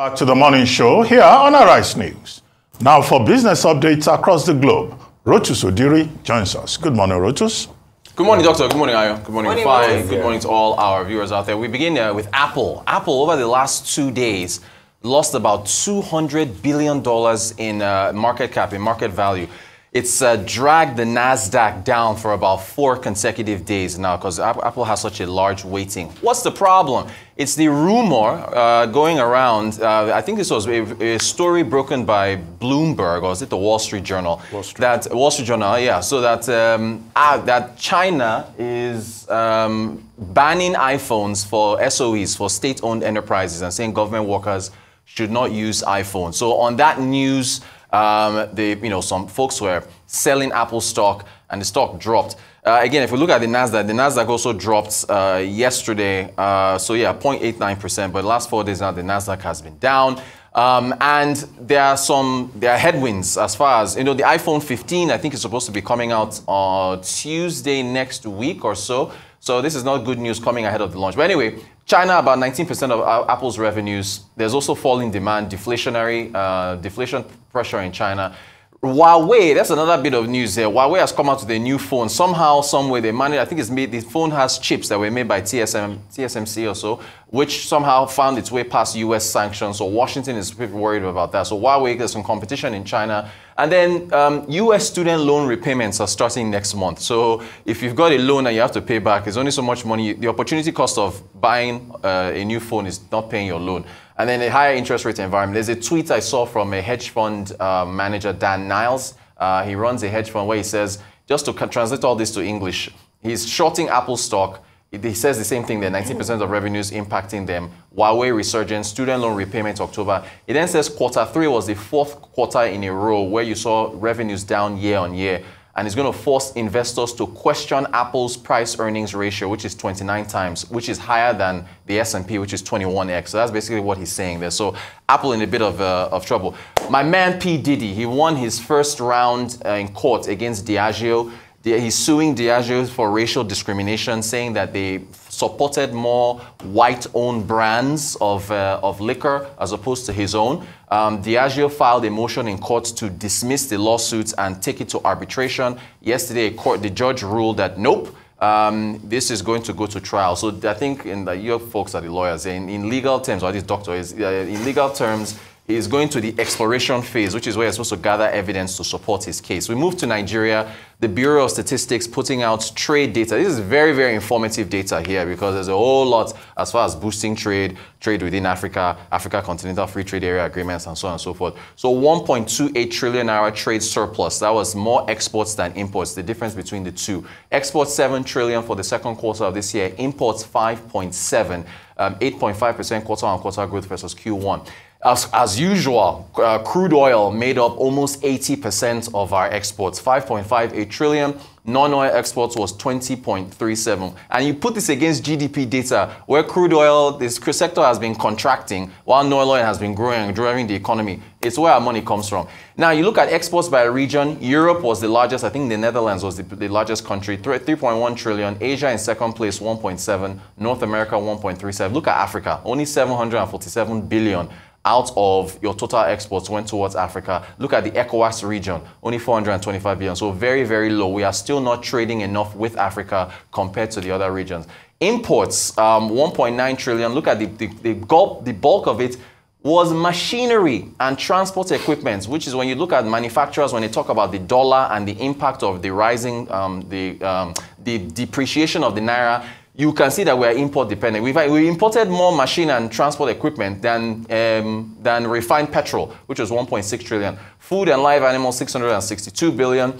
Back to the morning show here on Arise News. Now for business updates across the globe, Rotus Oddiri joins us. Good morning, Rotus. Good morning, Doctor. Good morning, Ayo. Good morning, Morning, Fine. morning. Good morning to all our viewers out there. We begin uh, with Apple. Apple, over the last two days, lost about $200 billion in uh, market cap, in market value. It's uh, dragged the NASDAQ down for about four consecutive days now because Apple has such a large weighting. What's the problem? It's the rumor uh, going around. Uh, I think this was a, a story broken by Bloomberg, or is it the Wall Street Journal? Wall Street. That Wall Street Journal, yeah. So that um, ah, that China is um, banning iPhones for SOEs for state-owned enterprises and saying government workers should not use iPhones. So on that news, um, you know, some folks were selling Apple stock, and the stock dropped. Uh, again, if we look at the Nasdaq, the Nasdaq also dropped uh, yesterday. Uh, so yeah, 0.89%. But the last four days now, the Nasdaq has been down. Um, and there are some there are headwinds as far as you know. The iPhone 15, I think, is supposed to be coming out on Tuesday next week or so. So this is not good news coming ahead of the launch. But anyway, China about 19% of uh, Apple's revenues. There's also falling demand, deflationary uh, deflation pressure in China. Huawei, that's another bit of news there. Huawei has come out with a new phone. Somehow, some way, they managed, I think it's made, the phone has chips that were made by TSM, TSMC or so, which somehow found its way past US sanctions. So Washington is worried about that. So Huawei, there's some competition in China. And then um, US student loan repayments are starting next month. So if you've got a loan and you have to pay back, it's only so much money. The opportunity cost of buying uh, a new phone is not paying your loan. And then a higher interest rate environment. There's a tweet I saw from a hedge fund uh, manager, Dan Niles. Uh, he runs a hedge fund where he says, just to translate all this to English, he's shorting Apple stock. He says the same thing there 19% of revenues impacting them. Huawei resurgence, student loan repayment October. It then says quarter three was the fourth quarter in a row where you saw revenues down year on year and it's going to force investors to question Apple's price earnings ratio, which is 29 times, which is higher than the S&P, which is 21x. So that's basically what he's saying there. So Apple in a bit of, uh, of trouble. My man P. Diddy, he won his first round uh, in court against Diageo. He's suing Diageo for racial discrimination, saying that they supported more white-owned brands of, uh, of liquor as opposed to his own. Um, Diageo filed a motion in court to dismiss the lawsuits and take it to arbitration. Yesterday, a court, the judge ruled that nope, um, this is going to go to trial. So I think in the, you folks are the lawyers. In, in legal terms, or this doctor is uh, in legal terms, he is going to the exploration phase, which is where you're supposed to gather evidence to support his case. We move to Nigeria. The Bureau of Statistics putting out trade data. This is very, very informative data here because there's a whole lot as far as boosting trade, trade within Africa, Africa Continental Free Trade Area agreements, and so on and so forth. So 1.28 trillion naira trade surplus. That was more exports than imports. The difference between the two. Exports 7 trillion for the second quarter of this year. Imports 5.7. 8.5% um, quarter on quarter growth versus Q1. As, as usual, uh, crude oil made up almost 80% of our exports, 5.58 trillion. Non-oil exports was 20.37. And you put this against GDP data, where crude oil, this sector has been contracting, while non-oil has been growing driving the economy. It's where our money comes from. Now, you look at exports by region. Europe was the largest. I think the Netherlands was the, the largest country, 3.1 trillion. Asia in second place, 1.7. North America, 1.37. Look at Africa, only 747 billion out of your total exports went towards Africa. Look at the ECOWAS region, only 425 billion. So very, very low. We are still not trading enough with Africa compared to the other regions. Imports, um, 1.9 trillion. Look at the, the, the, bulk, the bulk of it was machinery and transport equipment, which is when you look at manufacturers, when they talk about the dollar and the impact of the rising, um, the, um, the depreciation of the naira, you can see that we're import dependent. We've, we imported more machine and transport equipment than, um, than refined petrol, which was 1.6 trillion. Food and live animals, 662 billion.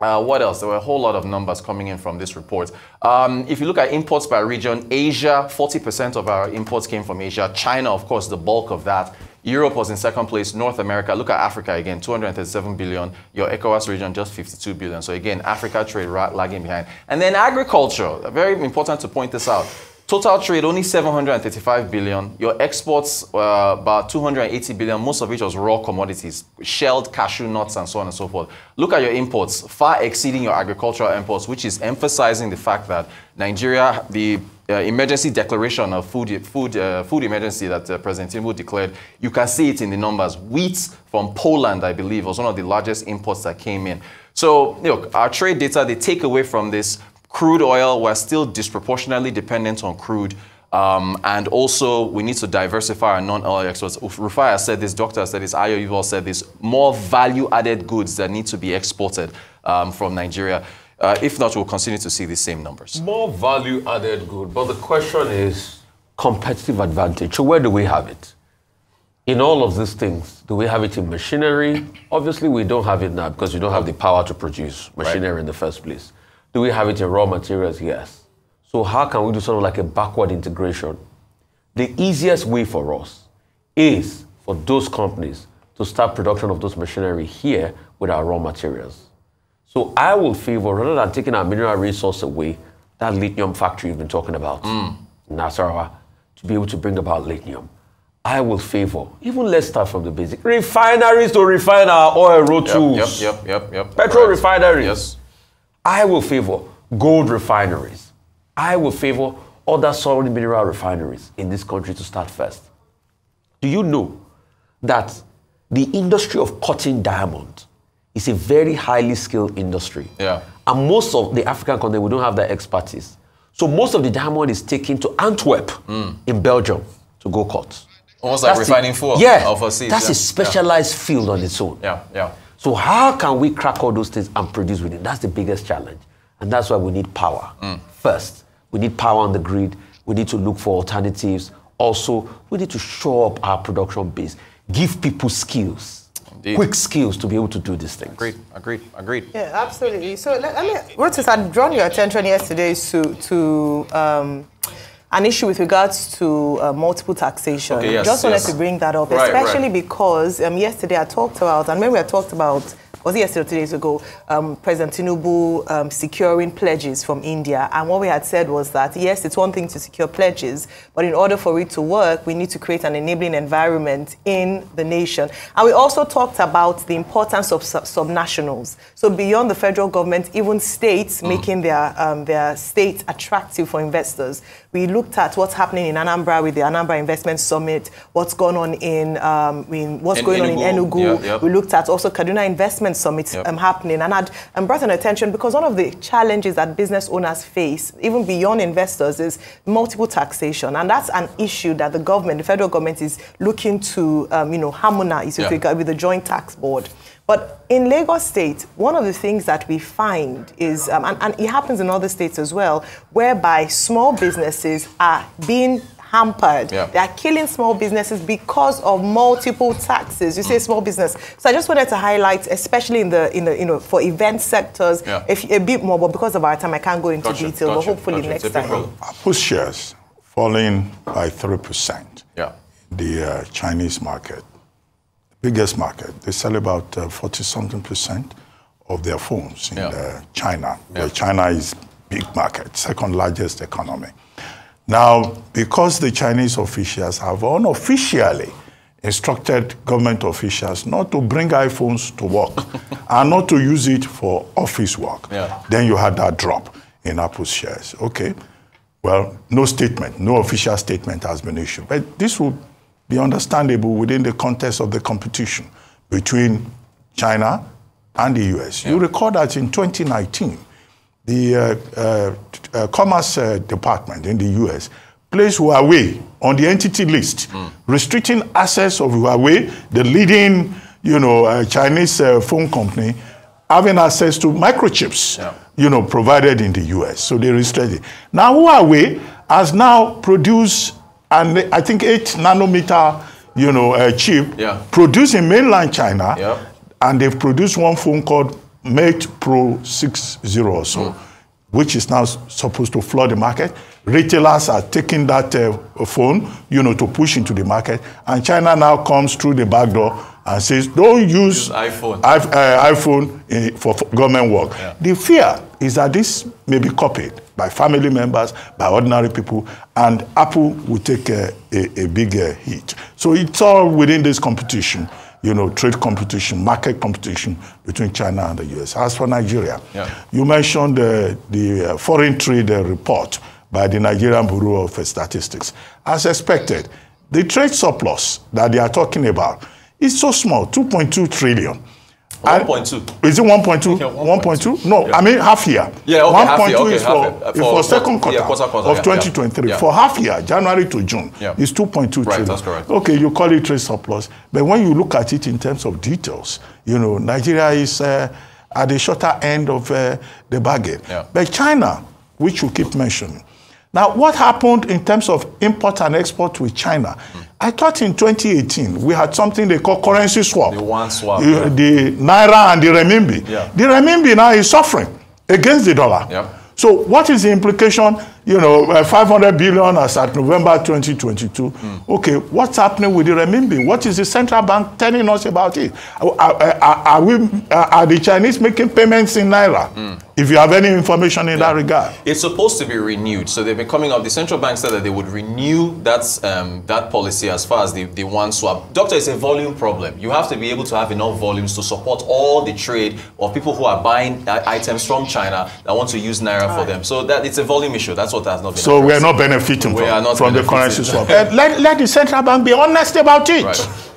Uh, what else? There were a whole lot of numbers coming in from this report. Um, if you look at imports by region, Asia, 40% of our imports came from Asia. China, of course, the bulk of that. Europe was in second place. North America, look at Africa again, 237 billion. Your ECOWAS region, just 52 billion. So again, Africa trade lagging behind. And then agriculture, very important to point this out. Total trade only 735 billion. Your exports were about 280 billion, most of which was raw commodities, shelled cashew nuts and so on and so forth. Look at your imports, far exceeding your agricultural imports, which is emphasizing the fact that Nigeria, the uh, emergency declaration of food, food, uh, food emergency that uh, President Tinubu declared, you can see it in the numbers. Wheat from Poland, I believe, was one of the largest imports that came in. So, look, our trade data, they take away from this Crude oil, we're still disproportionately dependent on crude. Um, and also, we need to diversify our non-oil exports. Rufai said this, Doctor said this, Ayo, you've all said this, more value-added goods that need to be exported um, from Nigeria. Uh, if not, we'll continue to see the same numbers. More value-added good, but the question is competitive advantage. So where do we have it? In all of these things, do we have it in machinery? Obviously, we don't have it now because we don't have the power to produce machinery right. in the first place. Do we have it in raw materials? Yes. So how can we do something like a backward integration? The easiest way for us is for those companies to start production of those machinery here with our raw materials. So I will favor, rather than taking our mineral resource away, that lithium factory you've been talking about, mm. Nasarawa, to be able to bring about lithium. I will favor, even let's start from the basic, refineries to refine our oil road yep, tools. Yep, yep, yep, yep. Petrol right. refineries. Yes. I will favor gold refineries. I will favor other solid mineral refineries in this country to start first. Do you know that the industry of cutting diamond is a very highly skilled industry? Yeah. And most of the African continent, we don't have that expertise. So most of the diamond is taken to Antwerp mm. in Belgium to go cut. Almost like refining fuel. Yeah. Overseas, that's yeah. a specialized yeah. field on its own. Yeah, yeah. So how can we crack all those things and produce with it? That's the biggest challenge. And that's why we need power. Mm. First, we need power on the grid. We need to look for alternatives. Also, we need to show up our production base, give people skills, Indeed. quick skills to be able to do these things. Agreed, agreed, agreed. Yeah, absolutely. So let, let me, Rotus, I'd drawn your attention yesterday to, to um, an issue with regards to uh, multiple taxation. Okay, yes, Just wanted yes. to bring that up, right, especially right. because um, yesterday I talked about, and when we had talked about was it yesterday or two days ago, um, President Tinubu um, securing pledges from India. And what we had said was that, yes, it's one thing to secure pledges, but in order for it to work, we need to create an enabling environment in the nation. And we also talked about the importance of sub- subnationals. So beyond the federal government, even states mm. making their, um, their state attractive for investors. We looked at what's happening in Anambra with the Anambra Investment Summit, what's going on in, um, in what's In going Enugu. on in Enugu. Yeah. We looked at also Kaduna Investment Summit Yep. um, happening and had um, brought an attention because one of the challenges that business owners face, even beyond investors, is multiple taxation. And that's an issue that the government, the federal government, is looking to um, you know, harmonize with, Yeah. regard, with the Joint Tax Board. But in Lagos State, one of the things that we find is, um, and, and it happens in other states as well, whereby small businesses are being hampered. Yeah. They are killing small businesses because of multiple taxes. You say small business. So I just wanted to highlight, especially in the in the you know for event sectors, Yeah. if a bit more. But because of our time, I can't go into Gotcha, detail. gotcha, but hopefully gotcha. next Typical. time. Apple shares falling by 3%. Yeah. The uh, Chinese market, biggest market, they sell about 40 something percent of their phones in Yeah. uh, China. Yeah. Where China is big market, second largest economy. Now, because the Chinese officials have unofficially instructed government officials not to bring iPhones to work and not to use it for office work, Yeah. then you had that drop in Apple's shares. Okay. Well, no statement, no official statement has been issued. But this would be understandable within the context of the competition between China and the US. You recall that in 2019, the uh, uh, uh, Commerce Department in the US placed Huawei on the entity list, restricting access of Huawei, the leading you know, Chinese phone company, having access to microchips, Yeah. you know, provided in the US. So they restricted. It. Now Huawei has now produced an, I think, eight nanometer, you know, uh, chip Yeah. produced in mainland China, Yeah. and they've produced one phone called Mate Pro 60 or so, which is now supposed to flood the market. Retailers are taking that uh, phone, you know, to push into the market, and China now comes through the back door and says don't use, Use iPhone. Uh, iPhone in, for, for government work. Yeah. The fear is that this may be copied by family members, by ordinary people, and Apple will take a, a, a big uh, hit. So it's all within this competition, you know, trade competition, market competition between China and the US. As for Nigeria, Yeah. you mentioned uh, the uh, foreign trade uh, report by the Nigerian Bureau of Statistics. As expected, the trade surplus that they are talking about is so small, 2.2 trillion. And- 1.2. Is it 1.2? Okay, 1.2? No, Yeah. I mean half year. Yeah, okay, half year, 1.2 okay, is for. Uh, is for- for second yeah, quarter, quarter, quarter, of yeah, 2023. yeah. For half year, January to June, Yeah. it's 2.2 Right, trillion. that's correct. Okay, you call it trade surplus, but when you look at it in terms of details, you know, Nigeria is uh, at the shorter end of uh, the bargain. Yeah. But China, which you keep mentioning. Now, what happened in terms of import and export with China? I thought in 2018 we had something they call currency swap. The yuan swap, You- yeah. The naira and the renminbi. Yeah. The renminbi now is suffering against the dollar. Yeah. So what is the implication? You know, uh, 500 billion as at November 2022. Hmm. Okay, what's happening with the renminbi? What is the central bank telling us about it? Are, are, are- we, are are the Chinese making payments in naira? Hmm. If you have any information in that regard. It's supposed to be renewed. So they've been coming up. The central bank said that they would renew that um, that policy as far as the, the yuan swap. Doctor, it's a volume problem. You have to be able to have enough volumes to support all the trade of people who are buying uh, items from China that want to use naira for them. So that it's a volume issue. That's what has not been. So we are not benefiting We from, are not from the currency swap. Uh, let, let the central bank be honest about it. Right.